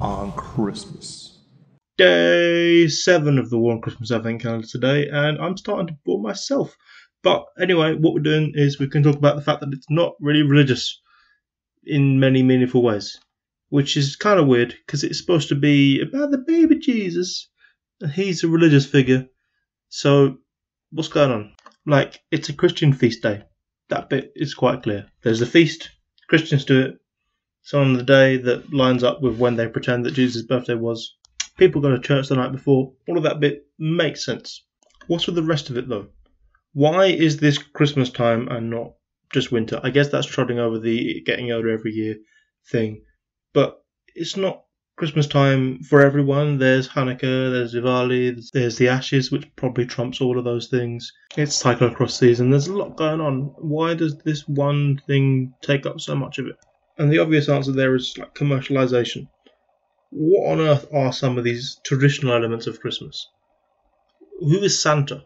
on Christmas. Day seven of the War on Christmas Advent calendar today, and I'm starting to bore myself. But anyway, what we're doing is we can talk about the fact that it's not really religious in many meaningful ways, which is kind of weird because it's supposed to be about the baby Jesus. and He's a religious figure. So, what's going on? Like, it's a Christian feast day. That bit is quite clear. There's a feast, Christians do it. So, on the day that lines up with when they pretend that Jesus' birthday was, people go to church the night before. All of that bit makes sense. What's with the rest of it, though? Why is this Christmas time and not just winter? I guess that's trotting over the getting older every year thing. But it's not Christmas time for everyone. There's Hanukkah, there's Diwali, there's the Ashes, which probably trumps all of those things. It's cyclocross season. There's a lot going on. Why does this one thing take up so much of it? And the obvious answer there is like commercialization. What on earth are some of these traditional elements of Christmas? Who is Santa?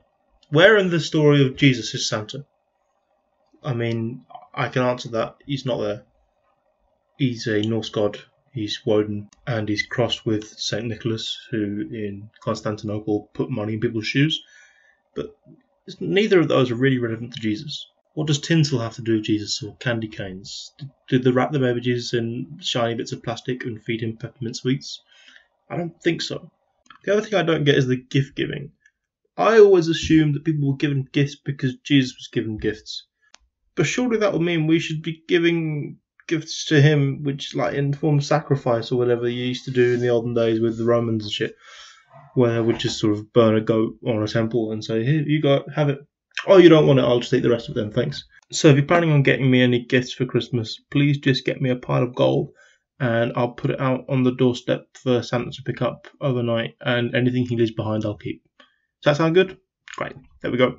Where in the story of Jesus is Santa? I mean, I can answer that. He's not there. He's a Norse god. He's Woden, and he's crossed with Saint Nicholas, who in Constantinople put money in people's shoes. But neither of those are really relevant to Jesus. What does tinsel have to do with Jesus or candy canes? Did, they wrap the Jesus in shiny bits of plastic and feed him peppermint sweets? I don't think so. The other thing I don't get is the gift giving. I always assumed that people were given gifts because Jesus was given gifts. But surely that would mean we should be giving gifts to him, which like in the form of sacrifice or whatever you used to do in the olden days with the Romans and shit, where they would just sort of burn a goat on a temple and say, "Here, you go, have it." Oh, you don't want it? I'll just eat the rest of them, thanks. So if you're planning on getting me any gifts for Christmas, please just get me a pile of gold, and I'll put it out on the doorstep for Santa to pick up overnight. And anything he leaves behind, I'll keep. Does that sound good? Great. There we go.